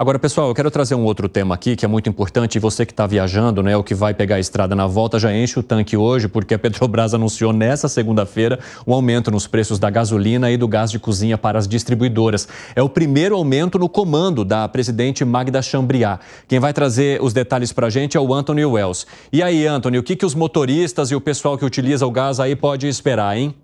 Agora, pessoal, eu quero trazer um outro tema aqui que é muito importante. Você que está viajando, né, o que vai pegar a estrada na volta, já enche o tanque hoje, porque a Petrobras anunciou nessa segunda-feira um aumento nos preços da gasolina e do gás de cozinha para as distribuidoras. É o primeiro aumento no comando da presidente Magda Chambriat. Quem vai trazer os detalhes para a gente é o Anthony Wells. E aí, Anthony, o que, que os motoristas e o pessoal que utiliza o gás aí pode esperar, hein?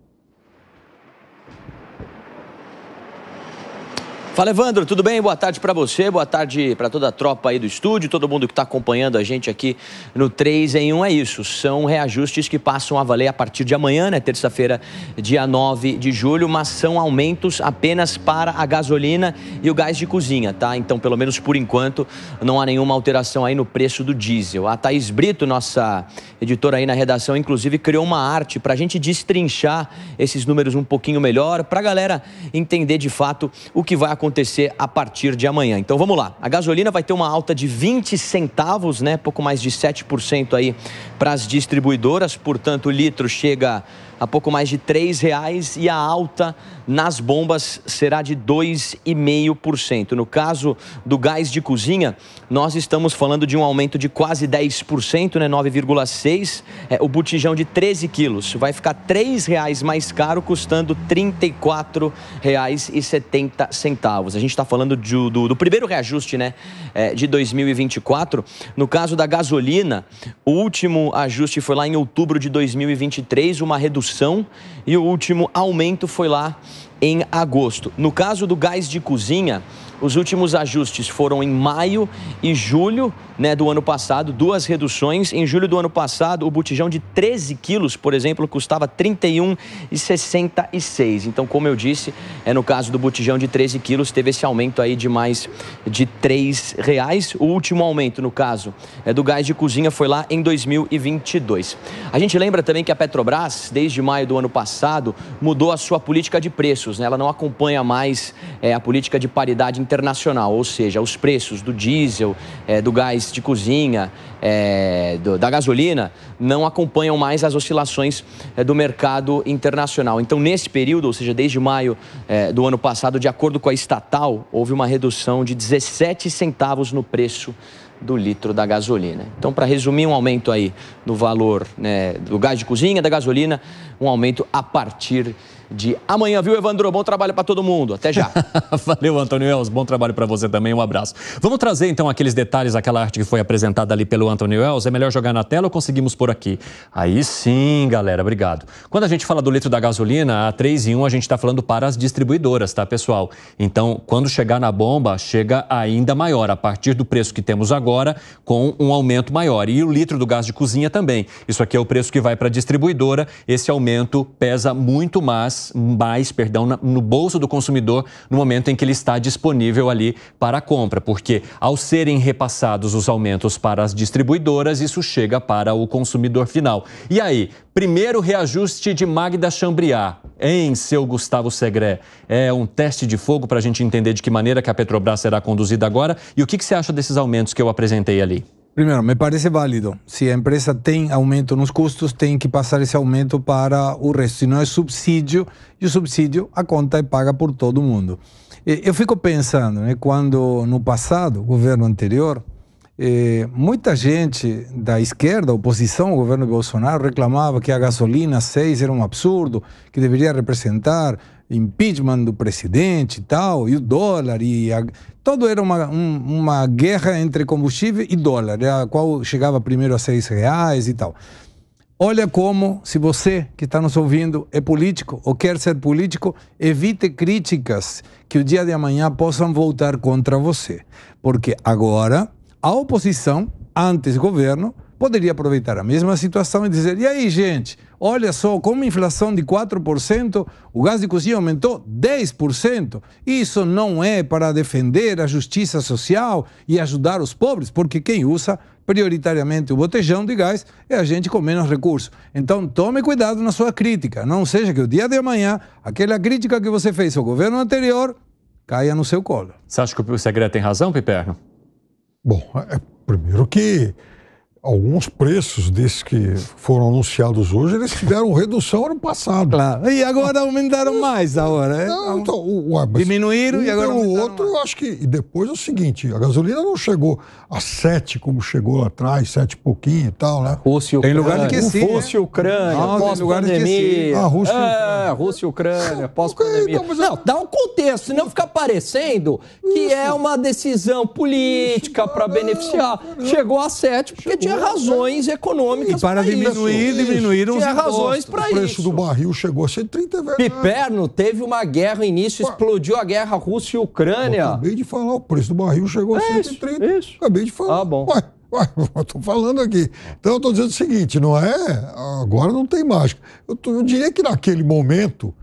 Fala, Evandro, tudo bem? Boa tarde para você, boa tarde para toda a tropa aí do estúdio, todo mundo que está acompanhando a gente aqui no 3 em 1. É isso, são reajustes que passam a valer a partir de amanhã, né, terça-feira, dia 9 de julho, mas são aumentos apenas para a gasolina e o gás de cozinha, tá? Então, pelo menos por enquanto, não há nenhuma alteração aí no preço do diesel. A Thaís Brito, nossa editora aí na redação, inclusive criou uma arte para a gente destrinchar esses números um pouquinho melhor, para a galera entender de fato o que vai acontecer acontecer a partir de amanhã. Então vamos lá. A gasolina vai ter uma alta de 20 centavos, né? Pouco mais de 7% aí para as distribuidoras, portanto, o litro chega a pouco mais de R$ reais e a alta nas bombas será de 2,5%. No caso do gás de cozinha, nós estamos falando de um aumento de quase 10%, né, 9,6%. É, o botijão de 13 quilos vai ficar R$ reais mais caro, custando R$ 34,70. A gente está falando de, do, do, primeiro reajuste né, é, de 2024. No caso da gasolina, o último ajuste foi lá em outubro de 2023, uma redução redução e o último aumento foi lá em agosto. No caso do gás de cozinha, os últimos ajustes foram em maio e julho né, do ano passado, duas reduções. Em julho do ano passado, o botijão de 13 quilos, por exemplo, custava R$ 31,66. Então, como eu disse, é no caso do botijão de 13 quilos, teve esse aumento aí de mais de R$ reais. O último aumento, no caso, é do gás de cozinha foi lá em 2022. A gente lembra também que a Petrobras, desde maio do ano passado, mudou a sua política de preços. Né? Ela não acompanha mais é, a política de paridade internacional, ou seja, os preços do diesel, é, do gás de cozinha, é, do, da gasolina, não acompanham mais as oscilações é, do mercado internacional. Então, nesse período, ou seja, desde maio é, do ano passado, de acordo com a estatal, houve uma redução de 17 centavos no preço do litro da gasolina. Então, para resumir, um aumento aí no valor né, do gás de cozinha, da gasolina, um aumento a partir de amanhã, viu, Evandro? Bom trabalho para todo mundo. Até já. Valeu, Antônio Wells. Bom trabalho para você também. Um abraço. Vamos trazer então aqueles detalhes, aquela arte que foi apresentada ali pelo Antônio Wells. É melhor jogar na tela ou conseguimos por aqui? Aí sim, galera. Obrigado. Quando a gente fala do litro da gasolina, a 3 em 1 a gente está falando para as distribuidoras, tá, pessoal? Então, quando chegar na bomba, chega ainda maior, a partir do preço que temos agora, com um aumento maior. E o litro do gás de cozinha também. Isso aqui é o preço que vai para a distribuidora. Esse aumento pesa muito mais mais, mais perdão, no bolso do consumidor no momento em que ele está disponível ali para a compra, porque ao serem repassados os aumentos para as distribuidoras, isso chega para o consumidor final. E aí, primeiro reajuste de Magda Chambriat em seu Gustavo Segré. É um teste de fogo para a gente entender de que maneira que a Petrobras será conduzida agora e o que, que você acha desses aumentos que eu apresentei ali? Primeiro, me parece válido. Se a empresa tem aumento nos custos, tem que passar esse aumento para o resto. Se não é subsídio, e o subsídio, a conta é paga por todo mundo. Eu fico pensando, né, quando no passado, governo anterior, eh, muita gente da esquerda, oposição ao governo Bolsonaro, reclamava que a gasolina 6 era um absurdo, que deveria representar impeachment do presidente e tal, e o dólar, e a, todo era uma, um, uma guerra entre combustível e dólar, a qual chegava primeiro a seis reais e tal. Olha como, se você que está nos ouvindo é político ou quer ser político, evite críticas que o dia de amanhã possam voltar contra você. Porque agora a oposição, antes governo, poderia aproveitar a mesma situação e dizer: e aí, gente, olha só, com uma inflação de 4%, o gás de cozinha aumentou 10%. Isso não é para defender a justiça social e ajudar os pobres, porque quem usa prioritariamente o botejão de gás é a gente com menos recursos. Então, tome cuidado na sua crítica. Não seja que o dia de amanhã, aquela crítica que você fez ao governo anterior caia no seu colo. Você acha que o segredo tem razão, Piperno? Bom, é, primeiro que alguns preços desses que foram anunciados hoje, eles tiveram redução ano passado. Claro. E agora aumentaram mais agora, é? Não, então, ué, Diminuíram um e agora pelo outro, mais. eu acho que. E depois é o seguinte: a gasolina não chegou a 7 como chegou lá atrás, 7 e pouquinho e tal, né? Rússia e Tem Ucrânia. lugares que sim, Rússia e Ucrânia, Não, tem lugares que pós-pandemia. Ah, Rússia e É, Rússia e Ucrânia, pós-pandemia. não, mas- Não, dá um contexto, senão fica parecendo que é uma decisão política para beneficiar. Chegou a 7 porque tinha razões econômicas E para diminuir, isso. diminuíram os Tinha razões impostos. para O preço isso. do barril chegou a 130 é verdade. Piperno teve uma guerra, início explodiu a guerra Rússia e Ucrânia. Acabei de falar, o preço do barril chegou a É isso, 130. isso. Acabei de falar. Ah, bom. Ué, ué, eu tô falando aqui. Então eu tô dizendo o seguinte, não é. Agora não tem mágica. Eu, tô- eu diria que naquele momento,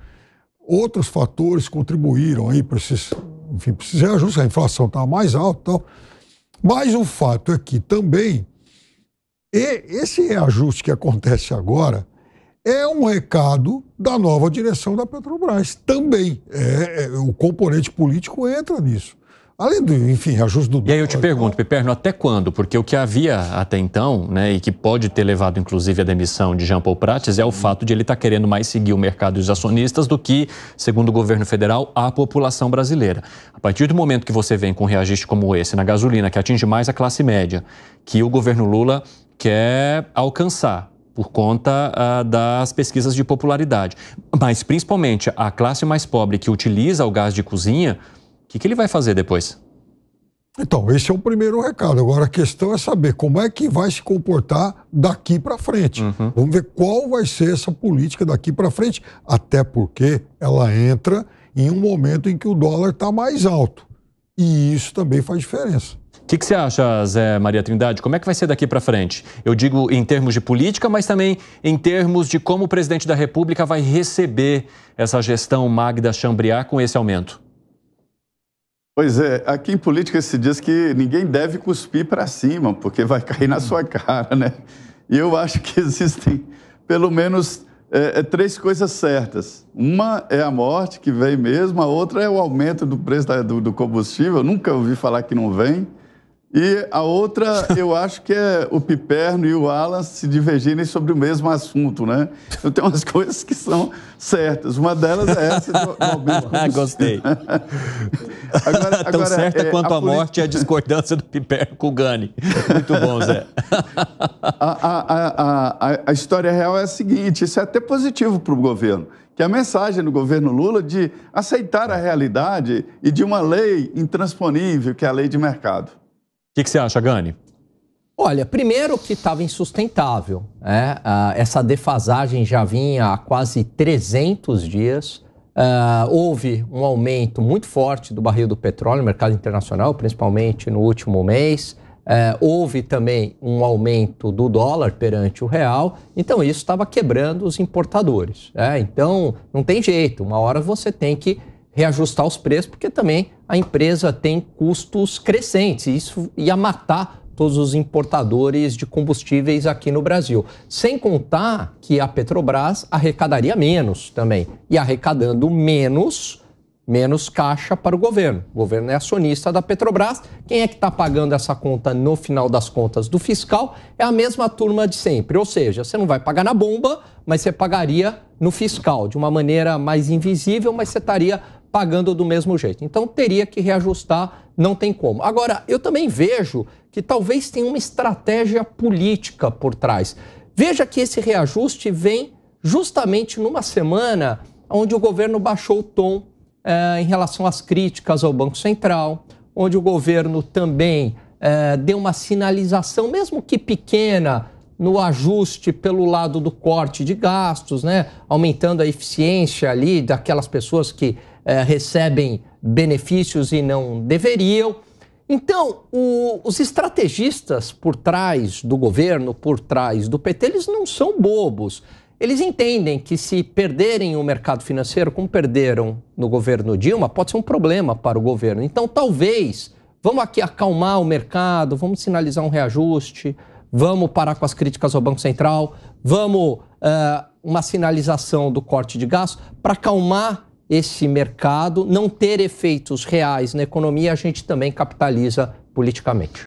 outros fatores contribuíram aí para esses. Enfim, para esses reajustes, a inflação estava mais alta e tal. Mas o fato é que também e esse reajuste que acontece agora é um recado da nova direção da Petrobras. Também. É, é, o componente político entra nisso. Além do, enfim, reajuste do E aí eu te pergunto, Piperno, até quando? Porque o que havia até então, né, e que pode ter levado inclusive à demissão de Jean Paul Prates, é o fato de ele estar querendo mais seguir o mercado dos acionistas do que, segundo o governo federal, a população brasileira. A partir do momento que você vem com um reajuste como esse na gasolina, que atinge mais a classe média, que o governo Lula quer alcançar por conta ah, das pesquisas de popularidade, mas principalmente a classe mais pobre que utiliza o gás de cozinha, o que, que ele vai fazer depois? Então, esse é o primeiro recado. Agora a questão é saber como é que vai se comportar daqui para frente. Vamos ver qual vai ser essa política daqui para frente, até porque ela entra em um momento em que o dólar está mais alto. E isso também faz diferença. O que, que você acha, Zé Maria Trindade? Como é que vai ser daqui para frente? Eu digo em termos de política, mas também em termos de como o presidente da República vai receber essa gestão Magda Chambriard com esse aumento. Pois é, aqui em política se diz que ninguém deve cuspir para cima, porque vai cair na sua cara, né? E eu acho que existem pelo menos é, é, três coisas certas. Uma é a morte, que vem mesmo, a outra é o aumento do preço da- do, do combustível, eu nunca ouvi falar que não vem. E a outra, eu acho que é o Piperno e o Alan se divergirem sobre o mesmo assunto, né? Então tem umas coisas que são certas. Uma delas é essa do, Ah, gostei. Agora, Tão agora, certa é, quanto a, política- morte e a discordância do Piperno com o Gani. Muito bom, Zé. A, a, a, a, a história real é a seguinte: isso é até positivo para o governo. Que a mensagem do governo Lula de aceitar a realidade e de uma lei intransponível, que é a lei de mercado. O que, que você acha, Gani? Olha, primeiro que estava insustentável. né? Ah, essa defasagem já vinha há quase 300 dias. Ah, houve um aumento muito forte do barril do petróleo no mercado internacional, principalmente no último mês. Eh, houve também um aumento do dólar perante o real, então isso estava quebrando os importadores. né? Então não tem jeito, uma hora você tem que reajustar os preços, porque também a empresa tem custos crescentes. e Isso ia matar todos os importadores de combustíveis aqui no Brasil. Sem contar que a Petrobras arrecadaria menos também. E arrecadando menos, menos caixa para o governo. O governo é acionista da Petrobras. Quem é que está pagando essa conta no final das contas do fiscal? É a mesma turma de sempre. Ou seja, você não vai pagar na bomba, mas você pagaria no fiscal, de uma maneira mais invisível, mas você estaria pagando do mesmo jeito. Então teria que reajustar, não tem como. Agora, eu também vejo que talvez tenha uma estratégia política por trás. Veja que esse reajuste vem justamente numa semana onde o governo baixou o tom eh, em relação às críticas ao Banco Central, onde o governo também eh, deu uma sinalização, mesmo que pequena, no ajuste pelo lado do corte de gastos, né? aumentando a eficiência ali daquelas pessoas que eh, recebem benefícios e não deveriam. Então, o- os estrategistas por trás do governo, por trás do PT, eles não são bobos. Eles entendem que se perderem o mercado financeiro, como perderam no governo Dilma, pode ser um problema para o governo. Então, talvez, vamos aqui acalmar o mercado, vamos sinalizar um reajuste, vamos parar com as críticas ao Banco Central, vamos eh, uma sinalização do corte de gastos para acalmar esse mercado, não ter efeitos reais na economia, a gente também capitaliza politicamente.